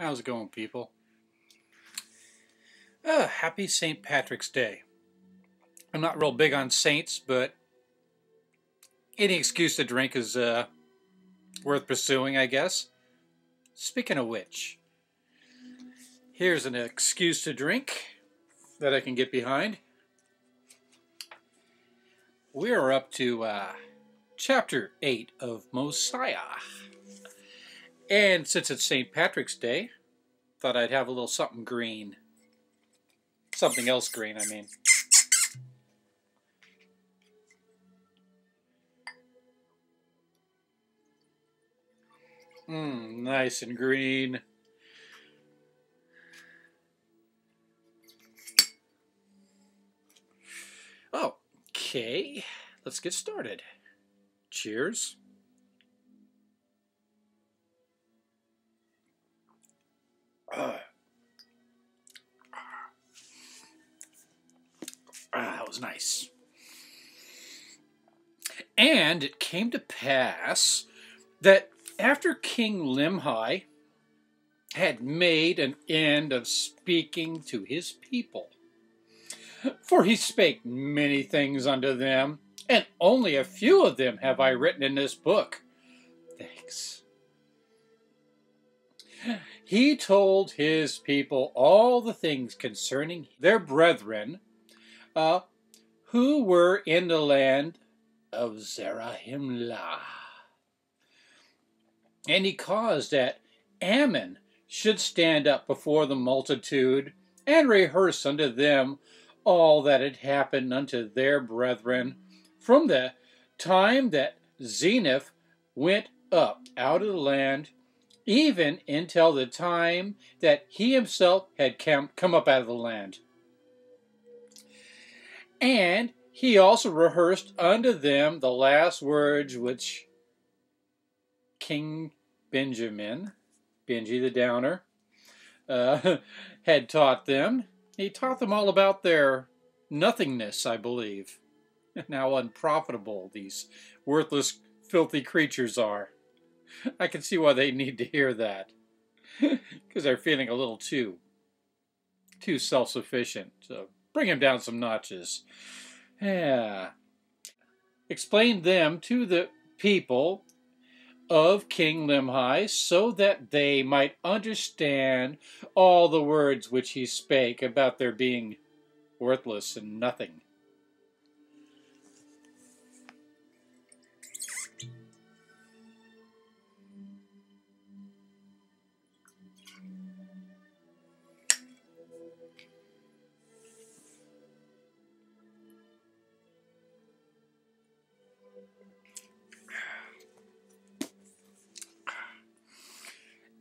How's it going, people? Uh, happy St. Patrick's Day. I'm not real big on saints, but any excuse to drink is uh, worth pursuing, I guess. Speaking of which, here's an excuse to drink that I can get behind. We're up to uh, chapter 8 of Mosiah. And since it's St. Patrick's Day, thought I'd have a little something green. Something else green, I mean. Mmm, nice and green. Oh, okay, let's get started. Cheers. Uh, that was nice. And it came to pass that after King Limhi had made an end of speaking to his people, for he spake many things unto them, and only a few of them have I written in this book. Thanks. He told his people all the things concerning their brethren uh, who were in the land of Zarahemla. And he caused that Ammon should stand up before the multitude and rehearse unto them all that had happened unto their brethren from the time that Zeniff went up out of the land, even until the time that he himself had come, come up out of the land. And he also rehearsed unto them the last words which King Benjamin, Benji the Downer, uh, had taught them. He taught them all about their nothingness, I believe, and how unprofitable these worthless, filthy creatures are. I can see why they need to hear that, because they're feeling a little too, too self-sufficient. So bring him down some notches. Yeah. Explain them to the people of King Limhi, so that they might understand all the words which he spake about their being worthless and nothing.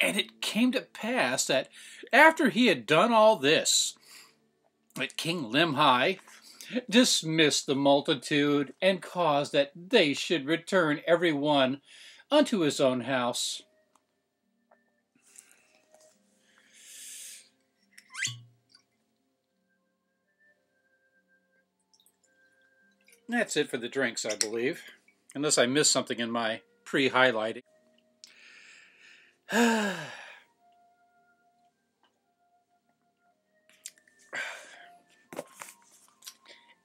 And it came to pass that after he had done all this, that King Limhi dismissed the multitude and caused that they should return every one unto his own house. That's it for the drinks, I believe. Unless I missed something in my pre-highlighting. and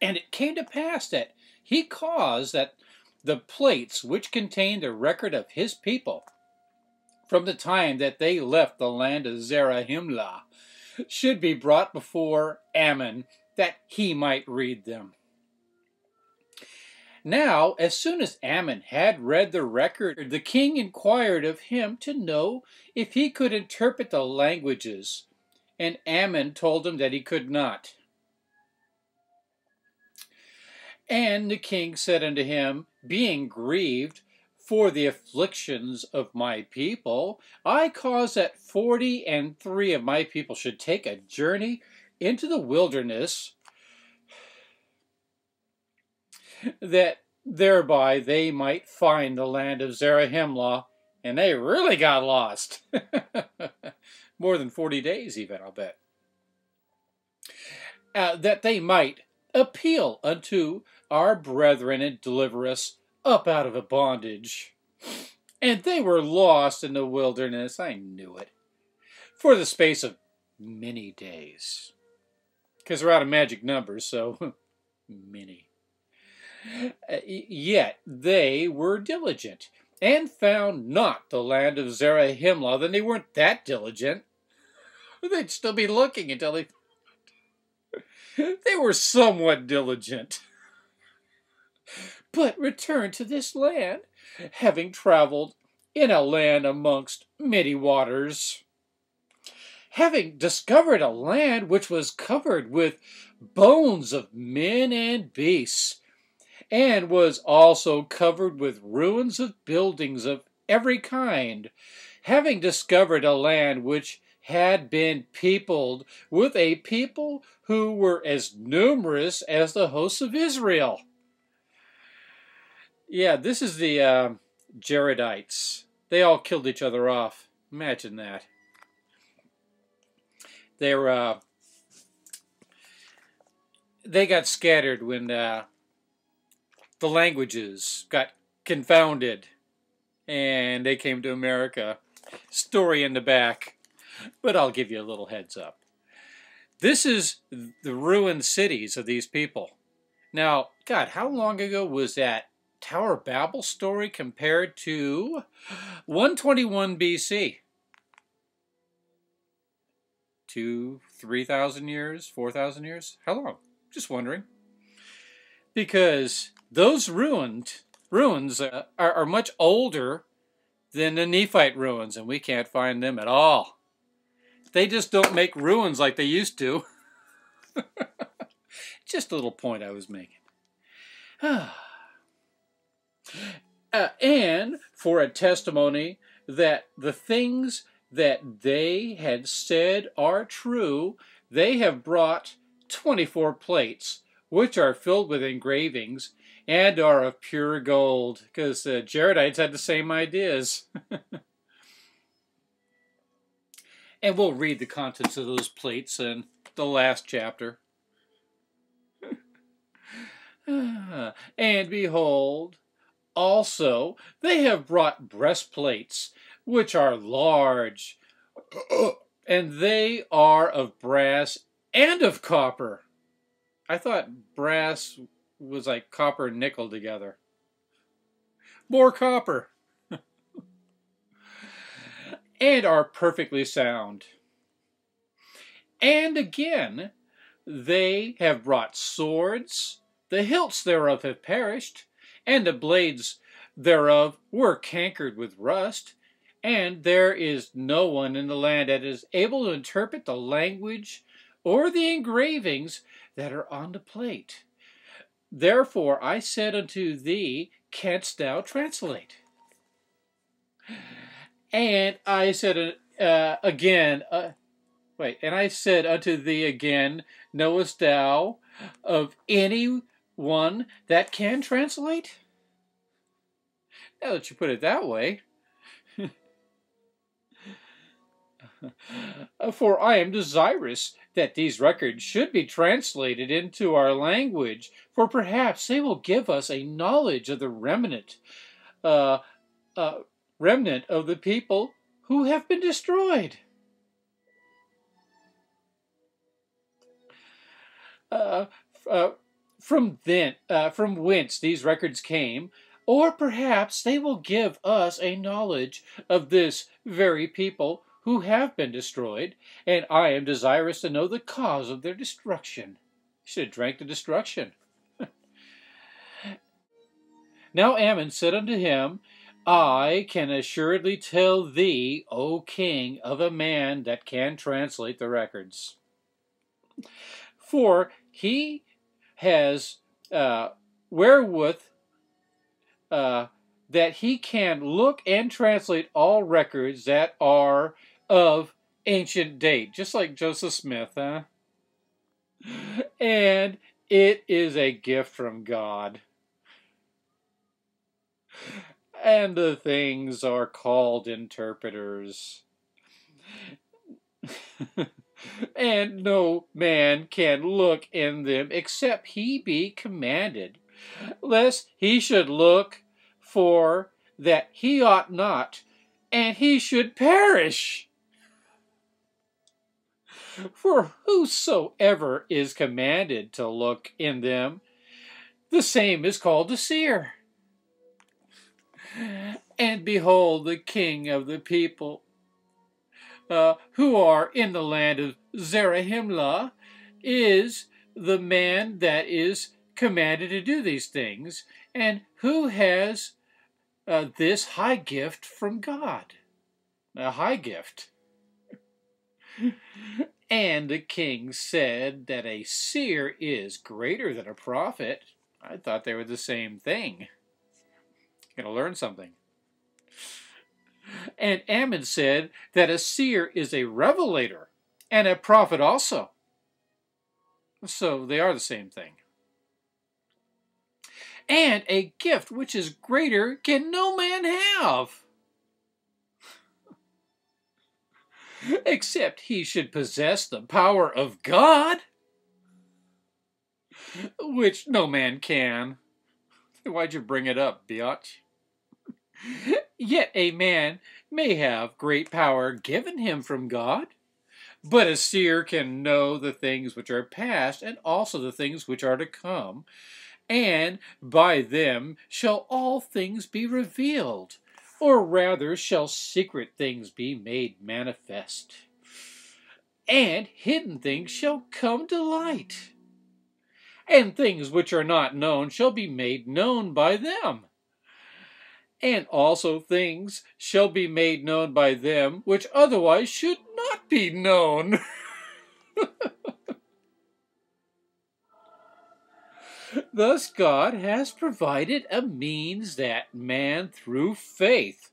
it came to pass that he caused that the plates which contained the record of his people from the time that they left the land of Zarahemla should be brought before Ammon that he might read them. Now, as soon as Ammon had read the record, the king inquired of him to know if he could interpret the languages, and Ammon told him that he could not. And the king said unto him, Being grieved for the afflictions of my people, I cause that forty and three of my people should take a journey into the wilderness that thereby they might find the land of Zarahemla, and they really got lost. More than 40 days, even, I'll bet. Uh, that they might appeal unto our brethren and deliver us up out of a bondage. And they were lost in the wilderness. I knew it. for the space of many days. Because we're out of magic numbers, so many. Uh, yet they were diligent, and found not the land of Zarahemla. Then they weren't that diligent. They'd still be looking until they. they were somewhat diligent. But returned to this land, having traveled in a land amongst many waters. Having discovered a land which was covered with bones of men and beasts, and was also covered with ruins of buildings of every kind, having discovered a land which had been peopled with a people who were as numerous as the hosts of Israel. Yeah, this is the uh, Jaredites. They all killed each other off. Imagine that. They're uh, they got scattered when uh, the languages got confounded and they came to America. Story in the back, but I'll give you a little heads up. This is the ruined cities of these people. Now, God, how long ago was that Tower Babel story compared to 121 BC? Two, 3,000 years, 4,000 years? How long? Just wondering. Because those ruined ruins uh, are, are much older than the Nephite ruins, and we can't find them at all. They just don't make ruins like they used to. just a little point I was making. uh, and for a testimony that the things that they had said are true, they have brought 24 plates, which are filled with engravings and are of pure gold, because the uh, Jaredites had the same ideas. and we'll read the contents of those plates in the last chapter. and behold, also they have brought breastplates, which are large, and they are of brass and of copper. I thought brass was like copper and nickel together. More copper. and are perfectly sound. And again, they have brought swords, the hilts thereof have perished, and the blades thereof were cankered with rust, and there is no one in the land that is able to interpret the language or the engravings that are on the plate. Therefore I said unto thee, Canst thou translate? And I said uh, again, uh, wait, and I said unto thee again, Knowest thou of any one that can translate? Now that you put it that way. For I am desirous that these records should be translated into our language, for perhaps they will give us a knowledge of the remnant, uh, uh, remnant of the people who have been destroyed. Uh, uh from then, uh, from whence these records came, or perhaps they will give us a knowledge of this very people who have been destroyed, and I am desirous to know the cause of their destruction. Should have drank the destruction. now Ammon said unto him, I can assuredly tell thee, O king, of a man that can translate the records. For he has uh, wherewith uh, that he can look and translate all records that are of ancient date, just like Joseph Smith, huh? And it is a gift from God. And the things are called interpreters. and no man can look in them except he be commanded, lest he should look for that he ought not, and he should perish. For whosoever is commanded to look in them, the same is called a seer. And behold, the king of the people, uh, who are in the land of Zarahemla, is the man that is commanded to do these things, and who has uh, this high gift from God. A high gift. And the king said that a seer is greater than a prophet. I thought they were the same thing. Gonna learn something. And Ammon said that a seer is a revelator and a prophet also. So they are the same thing. And a gift which is greater can no man have. Except he should possess the power of God, which no man can. Why'd you bring it up, biatch? Yet a man may have great power given him from God. But a seer can know the things which are past and also the things which are to come, and by them shall all things be revealed, or rather shall secret things be made manifest, and hidden things shall come to light, and things which are not known shall be made known by them. And also things shall be made known by them which otherwise should not be known. Thus, God has provided a means that man, through faith,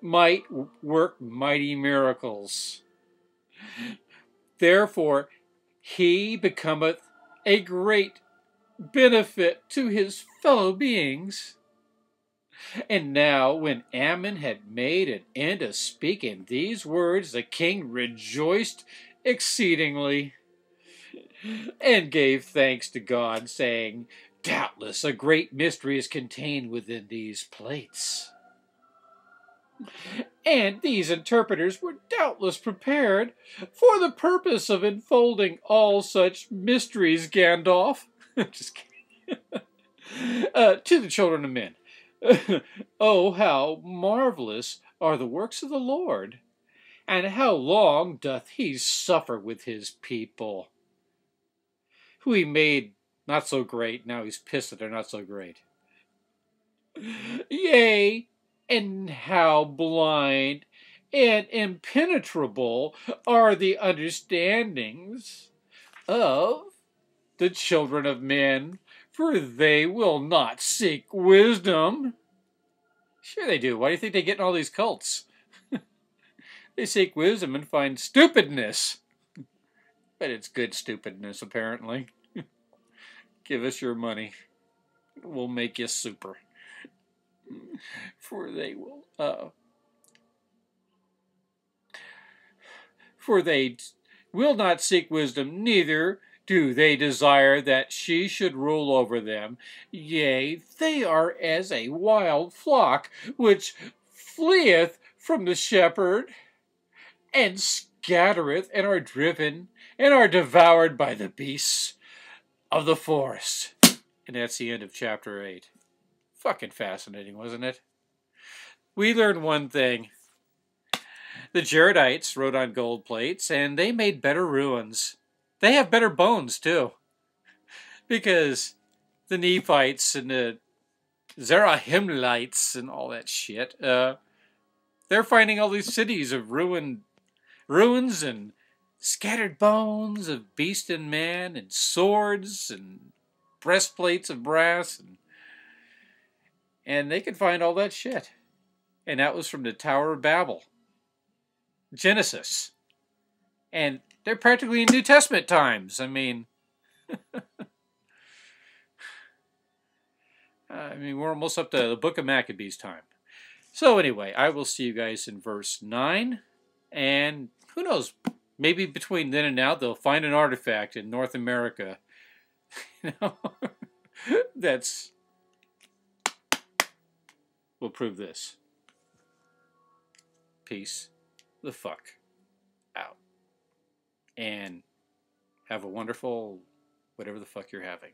might work mighty miracles. Therefore, he becometh a great benefit to his fellow beings. And now, when Ammon had made an end of speaking these words, the king rejoiced exceedingly and gave thanks to God, saying, Doubtless a great mystery is contained within these plates. And these interpreters were doubtless prepared for the purpose of unfolding all such mysteries, Gandalf. Just kidding. uh, to the children of men. oh, how marvelous are the works of the Lord, and how long doth he suffer with his people, who he made not so great, now he's pissed that they're not so great. Yea, and how blind and impenetrable are the understandings of the children of men for they will not seek wisdom. Sure they do. Why do you think they get in all these cults? they seek wisdom and find stupidness. But it's good stupidness, apparently. Give us your money. We'll make you super. For they will, uh, for they will not seek wisdom, neither do they desire that she should rule over them? Yea, they are as a wild flock which fleeth from the shepherd, and scattereth, and are driven, and are devoured by the beasts of the forest. And that's the end of chapter 8. Fucking fascinating, wasn't it? We learned one thing. The Jaredites wrote on gold plates, and they made better ruins. They have better bones too, because the Nephites and the Zarahemlites and all that shit. Uh, they're finding all these cities of ruined ruins and scattered bones of beast and man and swords and breastplates of brass and and they could find all that shit. And that was from the Tower of Babel. Genesis. And they're practically in New Testament times. I mean, I mean, we're almost up to the book of Maccabees time. So anyway, I will see you guys in verse 9. And who knows, maybe between then and now they'll find an artifact in North America. you know, that's will prove this. Peace the fuck out. and have a wonderful whatever the fuck you're having.